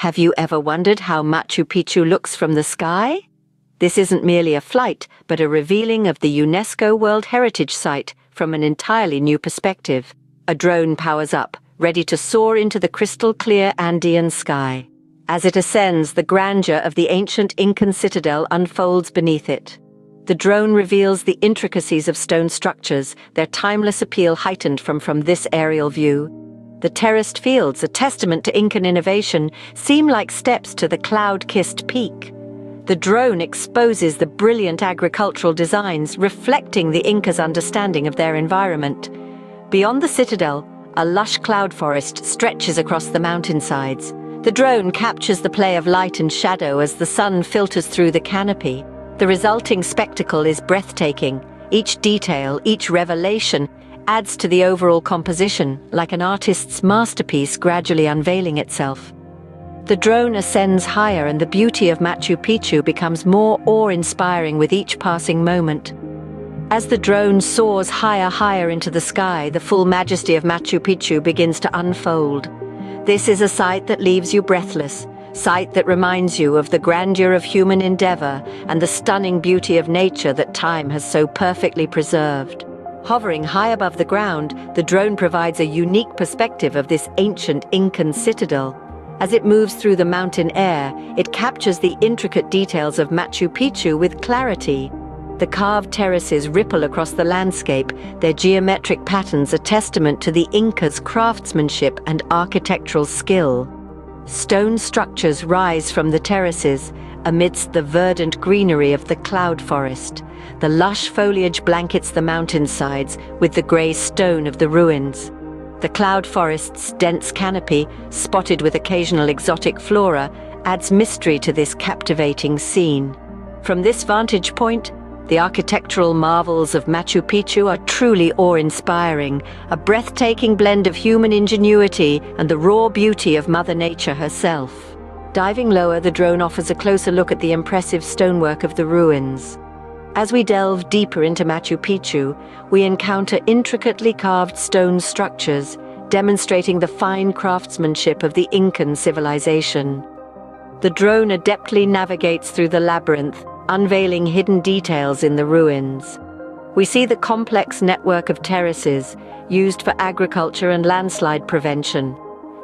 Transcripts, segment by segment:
Have you ever wondered how Machu Picchu looks from the sky? This isn't merely a flight, but a revealing of the UNESCO World Heritage Site from an entirely new perspective. A drone powers up, ready to soar into the crystal clear Andean sky. As it ascends, the grandeur of the ancient Incan citadel unfolds beneath it. The drone reveals the intricacies of stone structures, their timeless appeal heightened from, from this aerial view. The terraced fields, a testament to Incan innovation, seem like steps to the cloud-kissed peak. The drone exposes the brilliant agricultural designs reflecting the Incas' understanding of their environment. Beyond the citadel, a lush cloud forest stretches across the mountainsides. The drone captures the play of light and shadow as the sun filters through the canopy. The resulting spectacle is breathtaking. Each detail, each revelation, adds to the overall composition, like an artist's masterpiece gradually unveiling itself. The drone ascends higher and the beauty of Machu Picchu becomes more awe-inspiring with each passing moment. As the drone soars higher higher into the sky, the full majesty of Machu Picchu begins to unfold. This is a sight that leaves you breathless, sight that reminds you of the grandeur of human endeavor and the stunning beauty of nature that time has so perfectly preserved. Hovering high above the ground, the drone provides a unique perspective of this ancient Incan citadel. As it moves through the mountain air, it captures the intricate details of Machu Picchu with clarity. The carved terraces ripple across the landscape, their geometric patterns a testament to the Incas' craftsmanship and architectural skill. Stone structures rise from the terraces amidst the verdant greenery of the cloud forest. The lush foliage blankets the mountainsides with the grey stone of the ruins. The cloud forest's dense canopy, spotted with occasional exotic flora, adds mystery to this captivating scene. From this vantage point, the architectural marvels of Machu Picchu are truly awe-inspiring, a breathtaking blend of human ingenuity and the raw beauty of Mother Nature herself. Diving lower, the drone offers a closer look at the impressive stonework of the ruins. As we delve deeper into Machu Picchu, we encounter intricately carved stone structures, demonstrating the fine craftsmanship of the Incan civilization. The drone adeptly navigates through the labyrinth, unveiling hidden details in the ruins. We see the complex network of terraces used for agriculture and landslide prevention.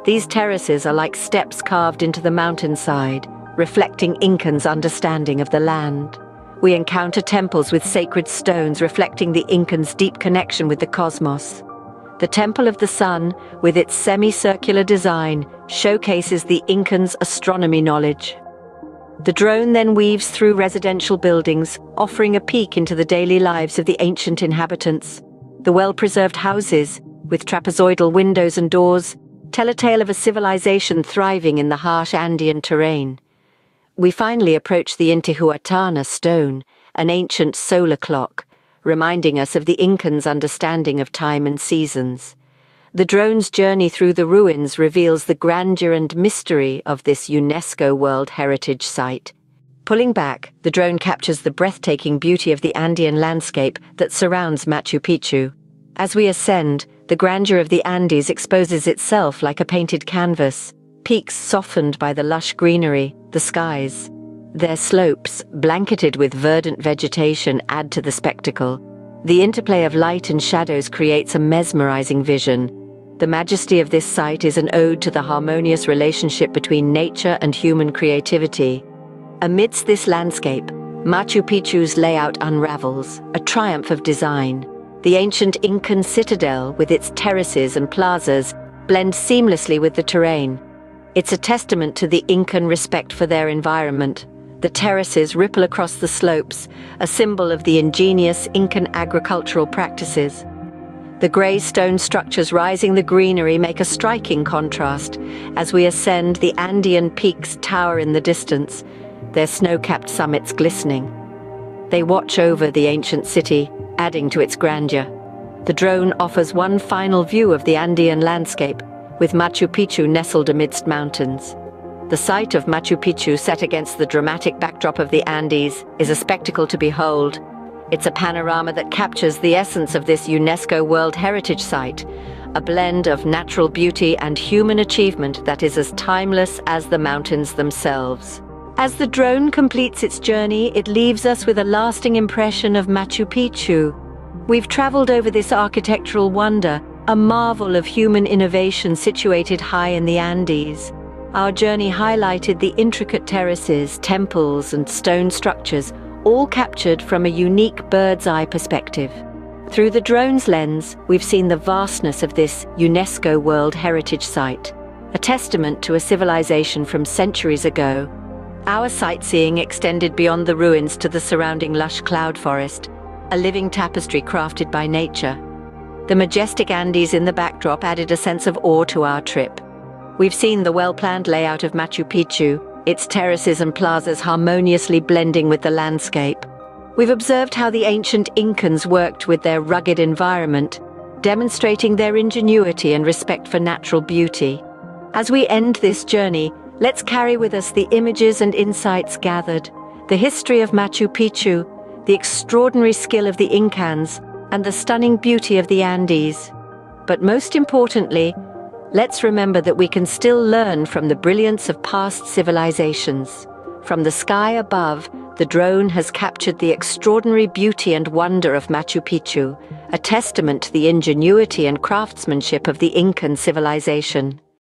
These terraces are like steps carved into the mountainside, reflecting Incans' understanding of the land we encounter temples with sacred stones reflecting the Incans' deep connection with the cosmos. The Temple of the Sun, with its semicircular design, showcases the Incans' astronomy knowledge. The drone then weaves through residential buildings, offering a peek into the daily lives of the ancient inhabitants. The well-preserved houses, with trapezoidal windows and doors, tell a tale of a civilization thriving in the harsh Andean terrain. We finally approach the Intihuatana stone, an ancient solar clock, reminding us of the Incans' understanding of time and seasons. The drone's journey through the ruins reveals the grandeur and mystery of this UNESCO World Heritage Site. Pulling back, the drone captures the breathtaking beauty of the Andean landscape that surrounds Machu Picchu. As we ascend, the grandeur of the Andes exposes itself like a painted canvas peaks softened by the lush greenery, the skies. Their slopes, blanketed with verdant vegetation, add to the spectacle. The interplay of light and shadows creates a mesmerizing vision. The majesty of this site is an ode to the harmonious relationship between nature and human creativity. Amidst this landscape, Machu Picchu's layout unravels, a triumph of design. The ancient Incan citadel, with its terraces and plazas, blends seamlessly with the terrain, it's a testament to the Incan respect for their environment. The terraces ripple across the slopes, a symbol of the ingenious Incan agricultural practices. The grey stone structures rising the greenery make a striking contrast. As we ascend, the Andean peaks tower in the distance, their snow-capped summits glistening. They watch over the ancient city, adding to its grandeur. The drone offers one final view of the Andean landscape, with Machu Picchu nestled amidst mountains. The sight of Machu Picchu set against the dramatic backdrop of the Andes is a spectacle to behold. It's a panorama that captures the essence of this UNESCO World Heritage Site, a blend of natural beauty and human achievement that is as timeless as the mountains themselves. As the drone completes its journey, it leaves us with a lasting impression of Machu Picchu. We've traveled over this architectural wonder, a marvel of human innovation situated high in the Andes. Our journey highlighted the intricate terraces, temples and stone structures, all captured from a unique bird's eye perspective. Through the drone's lens, we've seen the vastness of this UNESCO World Heritage Site, a testament to a civilization from centuries ago. Our sightseeing extended beyond the ruins to the surrounding lush cloud forest, a living tapestry crafted by nature. The majestic Andes in the backdrop added a sense of awe to our trip. We've seen the well-planned layout of Machu Picchu, its terraces and plazas harmoniously blending with the landscape. We've observed how the ancient Incans worked with their rugged environment, demonstrating their ingenuity and respect for natural beauty. As we end this journey, let's carry with us the images and insights gathered, the history of Machu Picchu, the extraordinary skill of the Incans, and the stunning beauty of the Andes. But most importantly, let's remember that we can still learn from the brilliance of past civilizations. From the sky above, the drone has captured the extraordinary beauty and wonder of Machu Picchu, a testament to the ingenuity and craftsmanship of the Incan civilization.